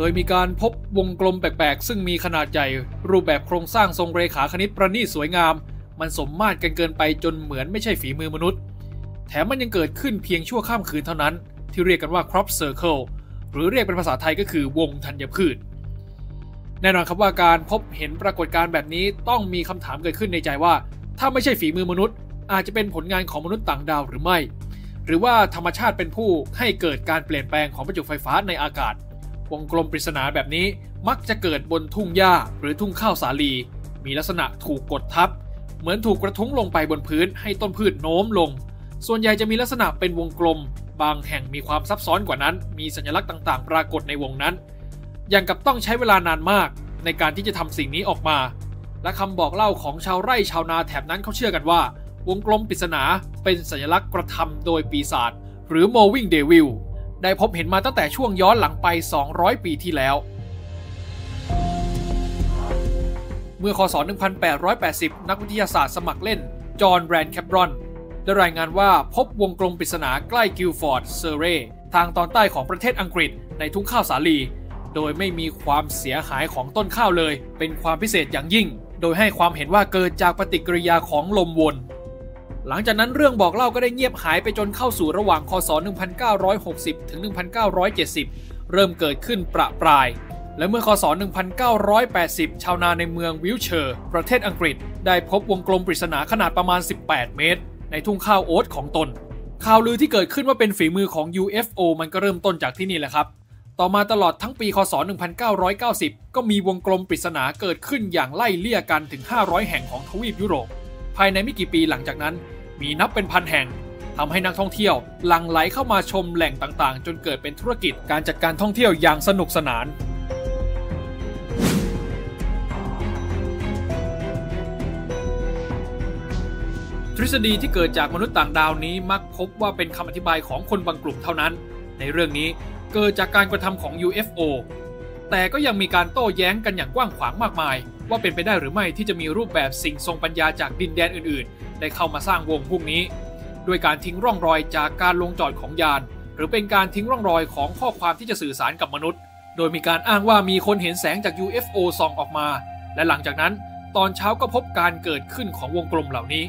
เคยมีการพบวงกลมแปลกๆ ซึ่งมีขนาดใหญ่ รูปแบบโครงสร้างทรงเรขาคณิตประณีตสวยงาม มันสมมาตรกันเกินไปจนเหมือนไม่ใช่ฝีมือมนุษย์ แถมมันยังเกิดขึ้นเพียงชั่วข้ามคืนเท่านั้น ที่เรียกกันว่า crop circle หรือเรียกเป็นภาษาไทยก็คือวงธัญพืช แน่นอนครับว่าการพบเห็นปรากฏการณ์แบบนี้ต้องมีคำถามเกิดขึ้นในใจว่า ถ้าไม่ใช่ฝีมือมนุษย์ อาจจะเป็นผลงานของมนุษย์ต่างดาวหรือไม่ หรือว่าธรรมชาติเป็นผู้ให้เกิดการเปลี่ยนแปลงของประจุไฟฟ้าในอากาศ วงกลมปริศนาแบบนี้มักจะเกิดบนทุ่งหญ้าหรือทุ่งข้าวสาลี มีลักษณะถูกกดทับ เหมือนถูกกระทุ้งลงไปบนพื้นให้ต้นพืชโน้มลง ส่วนใหญ่จะมีลักษณะเป็นวงกลม บางแห่งมีความซับซ้อนกว่านั้น มีสัญลักษณ์ต่างๆ ปรากฏในวงนั้น อย่างกับต้องใช้เวลานานมากในการที่จะทำสิ่งนี้ออกมา และคำบอกเล่าของชาวไร่ชาวนาแถบนั้นเขาเชื่อกันว่า วงกลมปริศนาเป็นสัญลักษณ์กระทำโดยปีศาจหรือ mowing devil ได้พบเห็นมาตั้งแต่ช่วงย้อนหลังไป 200 ปีที่แล้ว เมื่อค.ศ. 1880 นักวิทยาศาสตร์สมัครเล่น จอห์นแรนด์แคปรอนได้รายงานว่าพบวงกลมปริศนาใกล้กิลด์ฟอร์ดเซอร์เรย์ทางตอนใต้ของประเทศอังกฤษในทุ่งข้าวสาลี โดยไม่มีความเสียหายของต้นข้าวเลย เป็นความพิเศษอย่างยิ่ง โดยให้ความเห็นว่าเกิดจากปฏิกิริยาของลมวน หลังจากนั้นเรื่องบอกเล่าก็ได้เงียบหายไปจนเข้าสู่ระหว่างคศ 1960 ถึง 1970 เริ่มเกิดขึ้นประปราย และเมื่อคศ 1980 ชาวนาในเมืองวิลเชอร์ ประเทศอังกฤษ ได้พบวงกลมปริศนาขนาดประมาณ 18 เมตร ในทุ่งข้าวโอ๊ตของตน ข่าวลือที่เกิดขึ้นว่าเป็นฝีมือของ UFO มันก็เริ่มต้นจากที่นี่แหละครับ ต่อมาตลอดทั้งปีคศ 1990 ก็มีวงกลมปริศนาเกิดขึ้นอย่างไล่เลี่ยกันถึง 500 แห่งของทวีปยุโรปภายในไม่กี่ปีหลังจากนั้น มีนับเป็นพันแห่งทำให้นักท่องเที่ยวหลั่งไหลเข้ามาชมแหล่งต่างๆ จนเกิดเป็นธุรกิจการจัดการท่องเที่ยวอย่างสนุกสนาน ทฤษฎีที่เกิดจากมนุษย์ต่างดาวนี้มักพบว่าเป็นคำอธิบายของคนบางกลุ่มเท่านั้น ในเรื่องนี้เกิดจากการกระทำของ UFO แต่ก็ยังมีการโต้แย้งกันอย่างกว้างขวางมากมาย ว่าเป็นไปได้หรือไม่ที่จะมีรูปแบบสิ่งทรงปัญญาจากดินแดนอื่นๆ ได้เข้ามาสร้างวงพวกนี้ ด้วยการทิ้งร่องรอยจากการลงจอดของยาน หรือเป็นการทิ้งร่องรอยของข้อความที่จะสื่อสารกับมนุษย์ โดยมีการอ้างว่ามีคนเห็นแสงจาก UFO ส่องออกมา และหลังจากนั้น ตอนเช้าก็พบการเกิดขึ้นของวงกลมเหล่านี้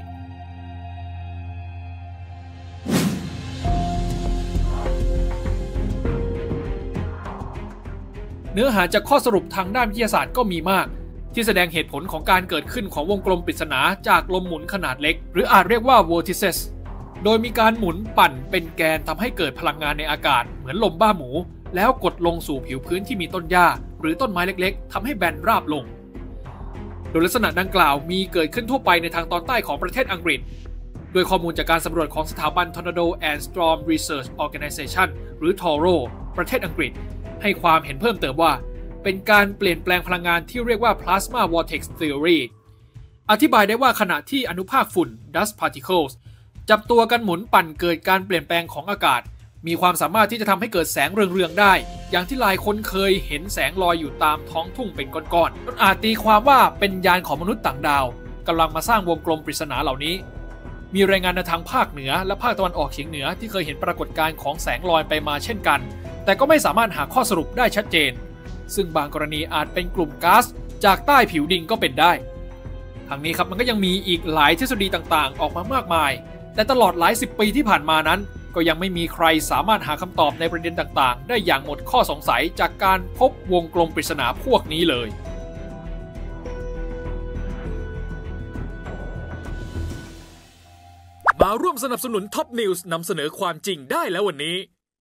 นื้อหาจากข้อสรุปทางด้านวิทยาศาสตร์ก็มีมาก ที่แสดงเหตุผลของการเกิดขึ้นของวงกลมปริศนาจากลมหมุนขนาดเล็ก หรืออาจเรียกว่า vortices โดยมีการหมุนปั่นเป็นแกนทำให้เกิดพลังงานในอากาศเหมือนลมบ้าหมู แล้วกดลงสู่ผิวพื้นที่มีต้นหญ้า หรือต้นไม้เล็กๆทำให้แบนราบลง โดยลักษณะดังกล่าวมีเกิดขึ้นทั่วไปในทางตอนใต้ของประเทศอังกฤษโดยข้อมูลจากการสำรวจของสถาบัน Tornado and Storm Research Organization หรือ TORO ประเทศอังกฤษ ให้ความเห็นเพิ่มเติมว่า เป็นการเปลี่ยนแปลงพลังงานที่เรียกว่า plasma vortex theory อธิบายได้ว่าขณะที่อนุภาคฝุ่น dust particles จับตัวกันหมุนปั่นเกิดการเปลี่ยนแปลงของอากาศ มีความสามารถที่จะทำให้เกิดแสงเรืองๆได้ อย่างที่หลายคนเคยเห็นแสงลอยอยู่ตามท้องทุ่งเป็นก้อนๆจนอาจตีความว่าเป็นยานของมนุษย์ต่างดาวกำลังมาสร้างวงกลมปริศนาเหล่านี้ มีรายงานในทางภาคเหนือและภาคตะวันออกเฉียงเหนือที่เคยเห็นปรากฏการณ์ของแสงลอยไปมาเช่นกัน แต่ก็ไม่สามารถหาข้อสรุปได้ชัดเจน ซึ่งบางกรณีอาจเป็นกลุ่มก๊าซจากใต้ผิวดินก็เป็นได้ทางนี้ครับมันก็ยังมีอีกหลายทฤษฎีต่างๆ ออกมามากมาย แต่ตลอดหลายสิบปีที่ผ่านมานั้น ก็ยังไม่มีใครสามารถหาคำตอบในประเด็นต่างๆ ได้อย่างหมดข้อสงสัยจากการพบวงกลมปริศนาพวกนี้เลย มาร่วมสนับสนุนท็อปนิวส์นำเสนอความจริงได้แล้ววันนี้